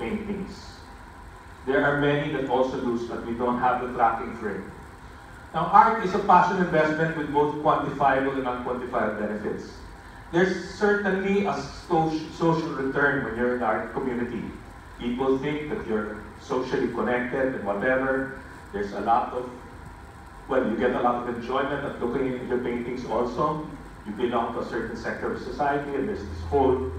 paintings. There are many that also lose, but we don't have the tracking frame. Now, art is a passion investment with both quantifiable and unquantifiable benefits. There's certainly a social return when you're in the art community. People think that you're socially connected and whatever. There's a lot of, well, you get a lot of enjoyment at looking at your paintings also. You belong to a certain sector of society and there's this whole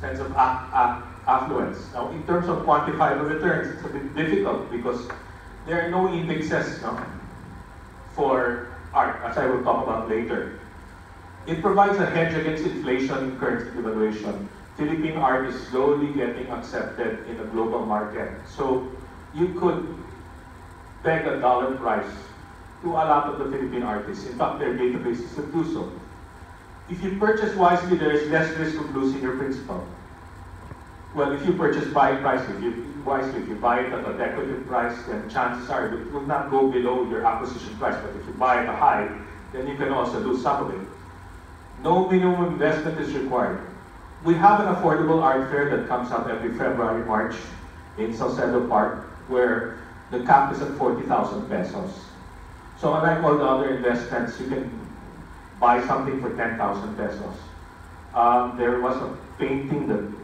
sense of ah, ah, affluence. Now, in terms of quantifiable returns, it's a bit difficult because there are no indexes no, for art, as I will talk about later. It provides a hedge against inflation and currency devaluation. Philippine art is slowly getting accepted in the global market. So you could peg a dollar price to a lot of the Philippine artists. In fact, their databases that do so. If you purchase wisely, there is less risk of losing your principal. Well, if you purchase by price, if you wisely, if you buy it at a decorative price, then chances are it will not go below your acquisition price. But if you buy at a high, then you can also lose some of it. No minimum investment is required. We have an affordable art fair that comes up every February, March in Salcedo Park, where the cap is at 40,000 pesos. So unlike all the other investments, you can buy something for 10,000 pesos. Um, there was a painting that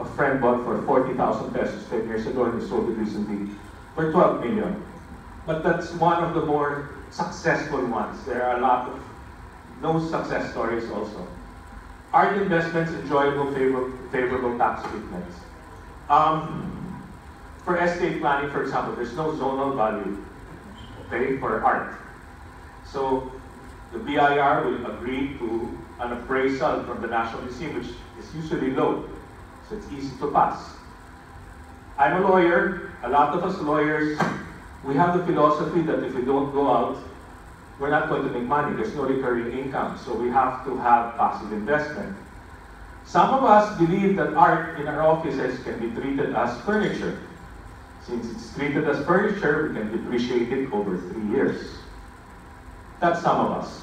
a friend bought for 40,000 pesos 10 years ago and he sold it recently for 12 million. But that's one of the more successful ones. There are a lot of no success stories also. Art investments, enjoyable, favor, favorable tax treatments. Um, for estate planning, for example, there's no zonal value okay, for art. So the BIR will agree to an appraisal from the National Museum, which is usually low, so it's easy to pass. I'm a lawyer. A lot of us lawyers, we have the philosophy that if we don't go out we're not going to make money. There's no recurring income. So we have to have passive investment. Some of us believe that art in our offices can be treated as furniture. Since it's treated as furniture, we can depreciate it over three years. That's some of us.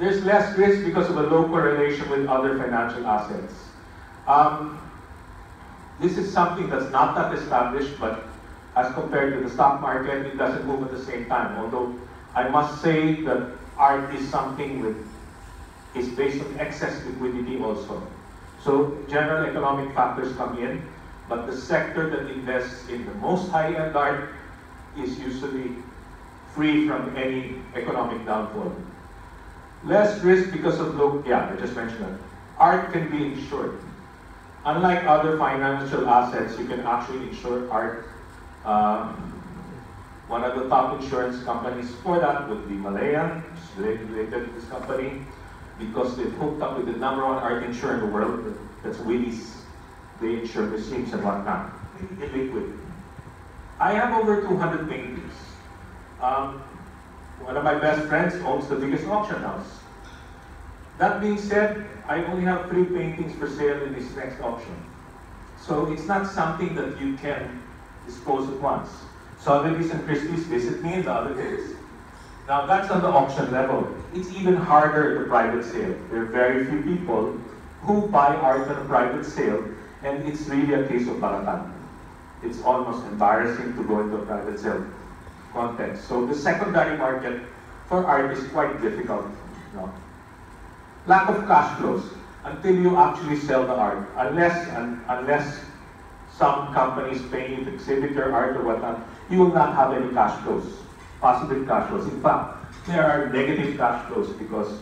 There's less risk because of a low correlation with other financial assets. Um, this is something that's not that established, but as compared to the stock market, it doesn't move at the same time. Although I must say that art is something with is based on excess liquidity also. So general economic factors come in, but the sector that invests in the most high-end art is usually free from any economic downfall. Less risk because of low, yeah, I just mentioned that. Art can be insured. Unlike other financial assets, you can actually insure art uh, one of the top insurance companies for that would be Malayan, related to this company, because they've hooked up with the number one art insurer in the world, that's Willis. They insure machines and whatnot, in liquid. I have over 200 paintings. Um, one of my best friends owns the biggest auction house. That being said, I only have three paintings for sale in this next auction. So it's not something that you can dispose at once. Sotheby's and Christie's visit me in the other days. Now that's on the auction level. It's even harder at the private sale. There are very few people who buy art at a private sale, and it's really a case of balatan. It's almost embarrassing to go into a private sale context. So the secondary market for art is quite difficult. You know? Lack of cash flows until you actually sell the art, unless unless some companies pay to exhibit your art or whatnot, you will not have any cash flows, positive cash flows. In fact, there are negative cash flows because,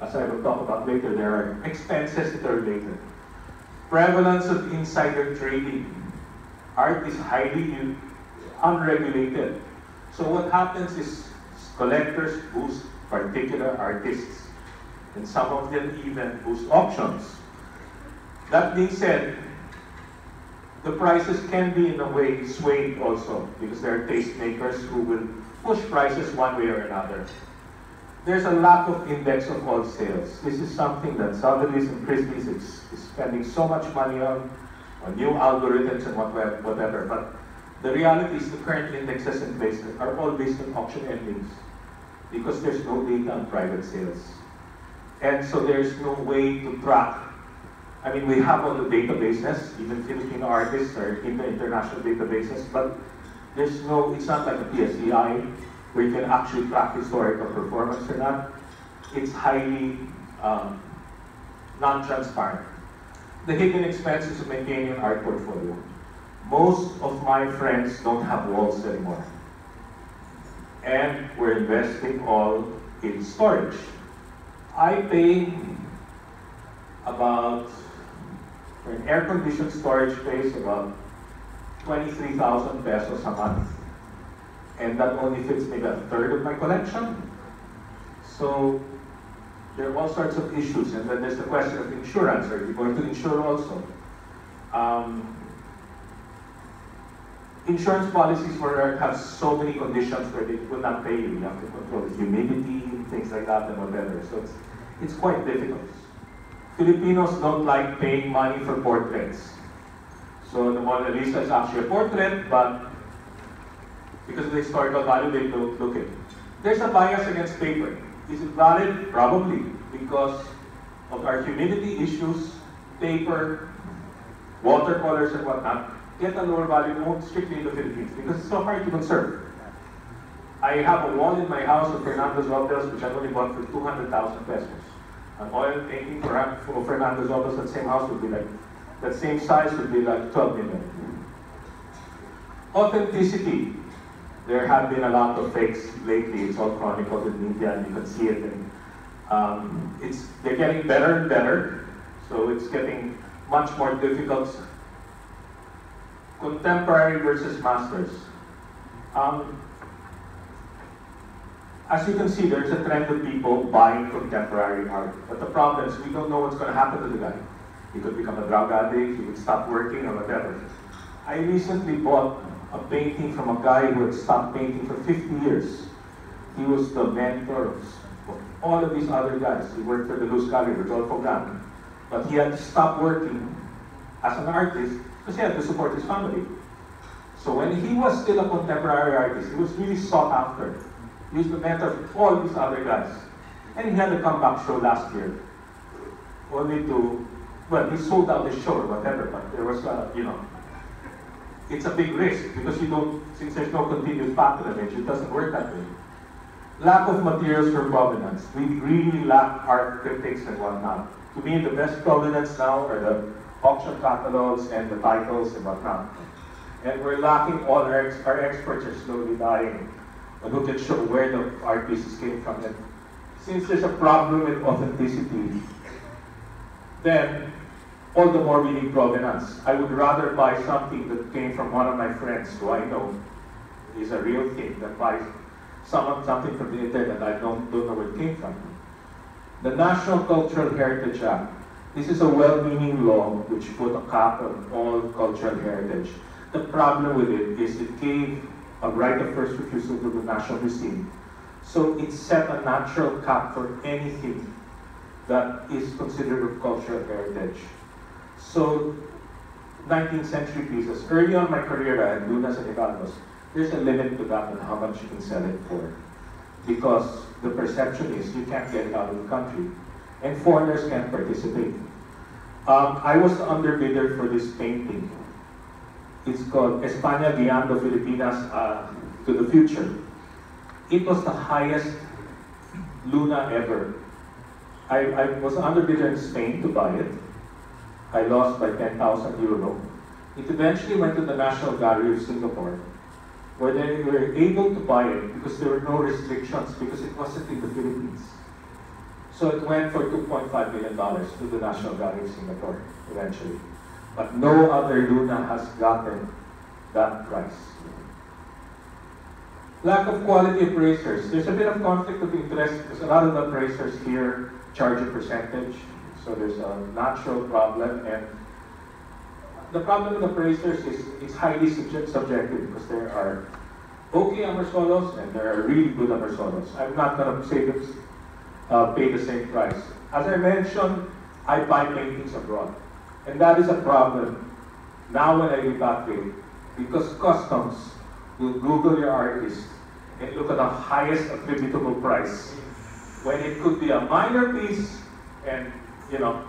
as I will talk about later, there are expenses that are related. Prevalence of insider trading. Art is highly unregulated. So what happens is collectors boost particular artists, and some of them even boost auctions. That being said, the prices can be in a way swayed also because there are tastemakers who will push prices one way or another. There's a lack of index of all sales. This is something that Sotheby's and Christie's is, is spending so much money on, on new algorithms and whatever. But the reality is the current indexes in place are all based on auction endings because there's no data on private sales. And so there's no way to track I mean, we have all the databases, even Filipino artists are in the international databases, but there's no, it's not like a PSEI where you can actually track historical performance or not. It's highly um, non-transparent. The hidden expenses of maintaining an art portfolio. Most of my friends don't have walls anymore. And we're investing all in storage. I pay about, for an air-conditioned storage space, about 23,000 pesos a month. And that only fits maybe a third of my collection. So there are all sorts of issues. And then there's the question of insurance. Are you going to insure also? Um, insurance policies for art have so many conditions where they will not pay you. You have to control the humidity, things like that, and whatever. So it's, quite difficult. Filipinos don't like paying money for portraits. So the Mona Lisa is actually a portrait, but because of the historical value, they don't look it. There's a bias against paper. Is it valid? Probably, because of our humidity issues, paper, watercolors and whatnot, get a lower value more strictly in the Philippines because it's so hard to conserve. I have a wall in my house of Fernando Zobel's which I only bought for 200,000 pesos. An oil painting for, for Fernando Zobel's, that same house would be like, that same size would be like 12 million. Authenticity. There have been a lot of fakes lately. It's all chronicled in media and you can see it. And, um, it's, they're getting better and better. So it's getting much more difficult contemporary versus masters. Um, as you can see, there's a trend of people buying contemporary art. But the problem is we don't know what's going to happen to the guy. He could become a drug addict, he could stop working or whatever. I recently bought a painting from a guy who had stopped painting for 50 years. He was the mentor of all of these other guys. He worked for the Luz Gallery, Rodolfo Gan. But he had to stop working as an artist because he had to support his family. So when he was still a contemporary artist, he was really sought after. Was the mentor of all these other guys. And he had a comeback show last year. Only to, well, he sold out the show or whatever, but there was, a, you know, it's a big risk because you don't, since there's no continuous patronage, it doesn't work that way. Lack of materials for provenance. We really lack art critics and whatnot. To me, the best provenance now are the auction catalogs and the titles and whatnot. And we're lacking all our, ex our experts are slowly dying. Who can show where the art pieces came from. And since there's a problem with authenticity, then all the more we need provenance. I would rather buy something that came from one of my friends who I know is a real thing than buy someone something from the internet I don't, don't know where it came from. The National Cultural Heritage Act. This is a well-meaning law which put a cap on all cultural heritage. The problem with it is it gave a right of first refusal to the National Museum. So it set a natural cap for anything that is considered of cultural heritage. So 19th century pieces. Early on my career, I had Lunas and Ivanos. There's a limit to that and how much you can sell it for. Because the perception is you can't get it out of the country. And foreigners can't participate. Um, I was the underbidder for this painting. It's called España Guiando Filipinas uh, to the Future. It was the highest Luna ever. I, I was underbidder in Spain to buy it. I lost by 10,000 euro. It eventually went to the National Gallery of Singapore, where they were able to buy it because there were no restrictions because it wasn't in the Philippines. So it went for $2.5 million to the National Gallery of Singapore eventually. But no other Luna has gotten that price. Lack of quality appraisers. There's a bit of conflict of interest because a lot of the appraisers here charge a percentage. So there's a natural problem and the problem with appraisers is it's highly subject subjective because there are okay Amorsolos and there are really good Amorsolos. I'm not going to say this, uh, pay the same price. As I mentioned, I buy paintings abroad. And that is a problem now when I repatriate because customs will Google your artist and look at the highest attributable price when it could be a minor piece and, you know,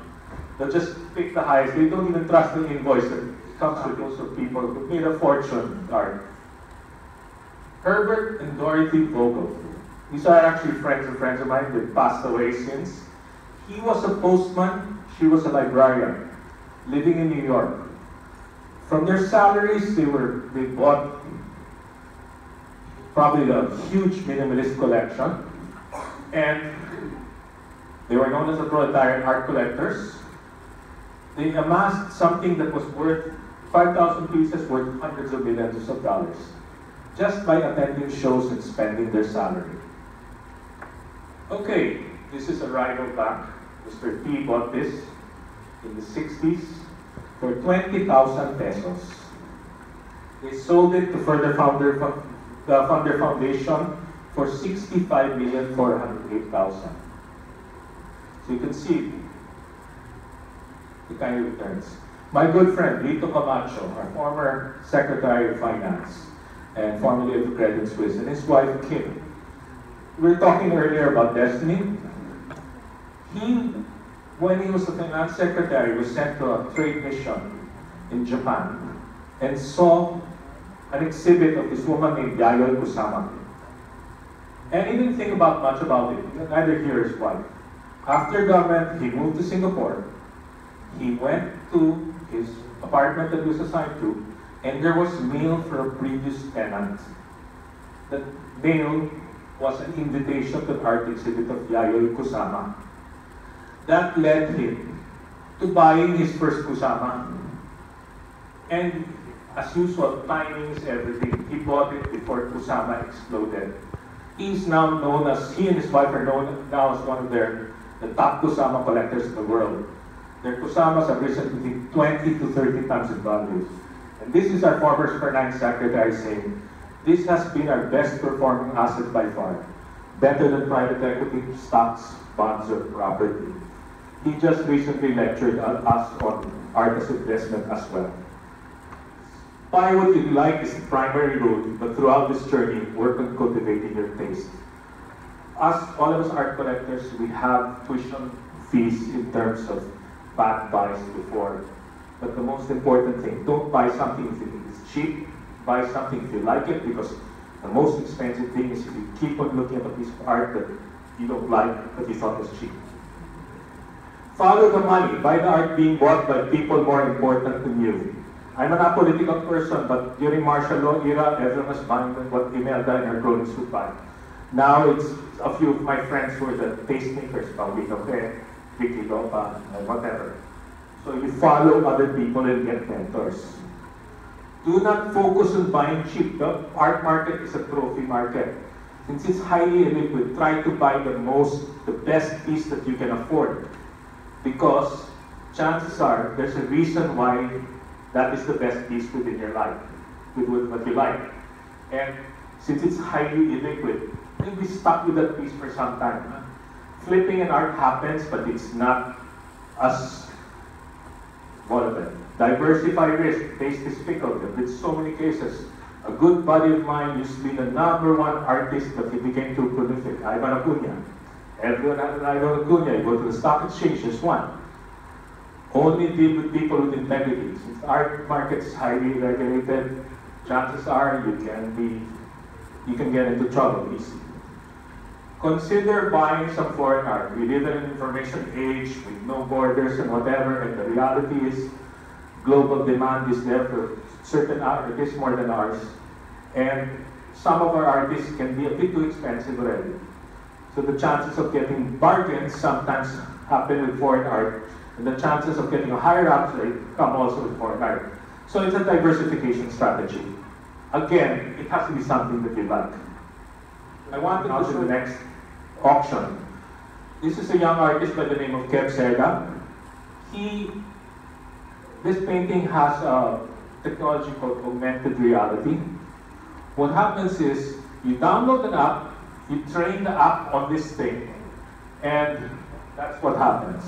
They'll just pick the highest. They don't even trust the invoice that comes with those of people who made a fortune art. Herbert and Dorothy Vogel. These are actually friends of friends of mine. They passed away since. He was a postman. She was a librarian, living in New York. From their salaries, they were they bought probably a huge minimalist collection, and they were known as the proletarian art collectors. They amassed something that was worth 5,000 pieces, worth hundreds of millions of dollars, just by attending shows and spending their salary. Okay, this is a rival back. Mr. T bought this in the 60s for 20,000 pesos. They sold it to Further Founder, the Funder Foundation for 65,408,000. So you can see the kind of returns. My good friend, Lito Camacho, our former Secretary of Finance and formerly of Credit Suisse, and his wife, Kim. We were talking earlier about destiny. He, when he was the finance secretary, was sent to a trade mission in Japan and saw an exhibit of this woman named Yayoi Kusama. And he didn't think about much about it, neither he or his wife. After government, he moved to Singapore. He went to his apartment that he was assigned to, and there was mail for a previous tenant. The mail was an invitation to the art exhibit of Yayoi Kusama. That led him to buying his first Kusama. And as usual, timing is everything. He bought it before Kusama exploded. He's now known as, he and his wife are known now as one of their the top Kusama collectors in the world. Their Kusamas have risen between 20 to 30 times in value. And this is our former finance secretary saying, this has been our best performing asset by far. Better than private equity, stocks, bonds, or property. He just recently lectured us on art as investment as well. Buy what you like is the primary rule, but throughout this journey, work on cultivating your taste. Us, all of us art collectors, we have tuition fees in terms of bad buys before. But the most important thing, don't buy something if you think it's cheap. Buy something if you like it, because the most expensive thing is if you keep on looking at a piece of art that you don't like, but you thought was cheap. Follow the money. Buy the art being bought by people more important than you. I'm an apolitical person, but during martial law era, everyone was buying what Imelda and her clones would buy. Now it's a few of my friends who are the tastemakers, Paulino Pe, Vicky Lopa, and whatever. So you follow other people and get mentors. Do not focus on buying cheap. The art market is a trophy market. Since it's highly illiquid, try to buy the most, the best piece that you can afford. Because chances are there's a reason why that is the best piece within your life, with, what you like. And since it's highly illiquid, you'll be stuck with that piece for some time. Flipping an art happens, but it's not as volatile. Diversify risk. Taste is fickle. There have so many cases. A good buddy of mine used to be the number one artist, but he became too prolific. Ivan Acuna. Everyone had an Ivan Acuna. You go to the stock exchange, there's one. Only deal with people with integrity. Since art market is highly regulated, chances are you can be, you can get into trouble easily. Consider buying some foreign art. We live in an information age with no borders and whatever, and the reality is global demand is there for certain artists more than ours. And some of our artists can be a bit too expensive already. So the chances of getting bargains sometimes happen with foreign art and the chances of getting a higher upgrade come also with foreign art. So it's a diversification strategy. Again, it has to be something that you like. I want to go to the next auction. This is a young artist by the name of Kev Serga. He, this painting has a technology called augmented reality. What happens is you download an app, you train the app on this thing, and that's what happens.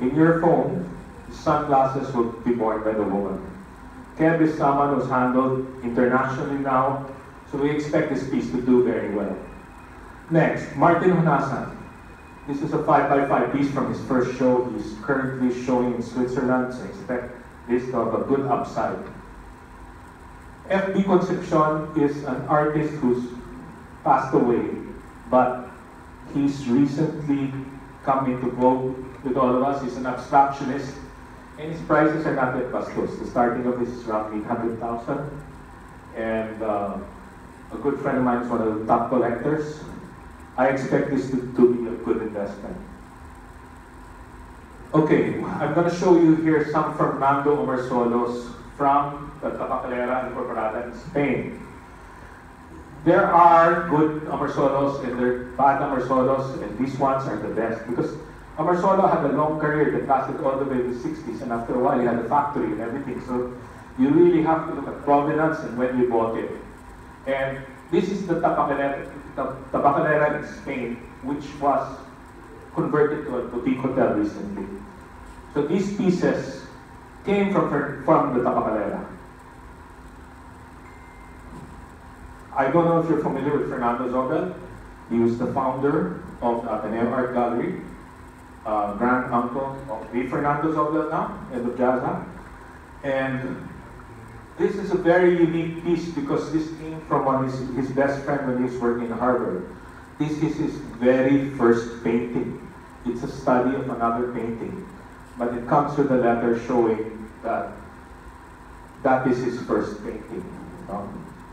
In your phone, sunglasses will be worn by the woman. Kev is someone who's handled internationally now, so we expect this piece to do very well. Next, Martin Honasan. This is a 5x5 piece from his first show. He's currently showing in Switzerland, so expect this to have a good upside. FB Concepcion is an artist who's passed away, but he's recently come into vogue with all of us. He's an abstractionist, and his prices are not yet bastos. The starting of this is around 800,000, and uh, a good friend of mine is one of the top collectors. I expect this to, to be a good investment. Okay, I'm going to show you here some Fernando Amorsolos from the Tabacalera Incorporada in Spain. There are good Amorsolos and there are bad Amorsolos, and these ones are the best because Amorsolo had a long career that lasted all the way to the 60s, and after a while he had a factory and everything. So you really have to look at provenance and when you bought it. And this is the Tabacalera, Tabacalera in Spain, which was converted to a boutique hotel recently. So these pieces came from, from the Tabacalera. I don't know if you're familiar with Fernando Zobel. He was the founder of the Ateneo Art Gallery, uh, grand uncle of the Fernando Zobel now, in the Plaza. And this is a very unique piece because this came from one his, his best friend when he was working in Harvard. This is his very first painting. It's a study of another painting. But it comes with a letter showing that that is his first painting,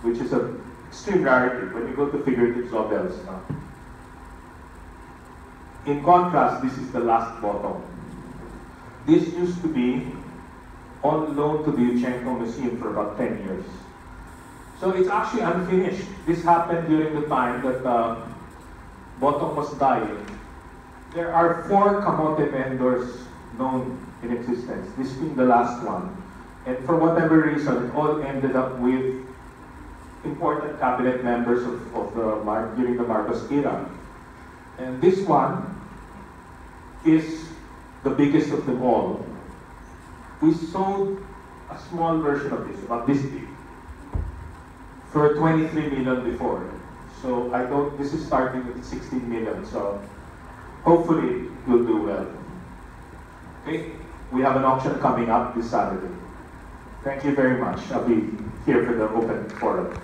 which is a extreme rarity when you go to figurative Zobels. No? In contrast, this is the last Botong. This used to be on loan to the Yuchengco Museum for about 10 years. So it's actually unfinished. This happened during the time that uh, Botong was dying. There are four kamote vendors known in existence, this being the last one. And for whatever reason, it all ended up with important cabinet members of, of the Mar during the Marcos era. And this one is the biggest of them all. We sold a small version of this, about this big, for 23 million before. So I don't, this is starting with 16 million, so hopefully it will do well. Okay, we have an auction coming up this Saturday. Thank you very much. I'll be here for the open forum.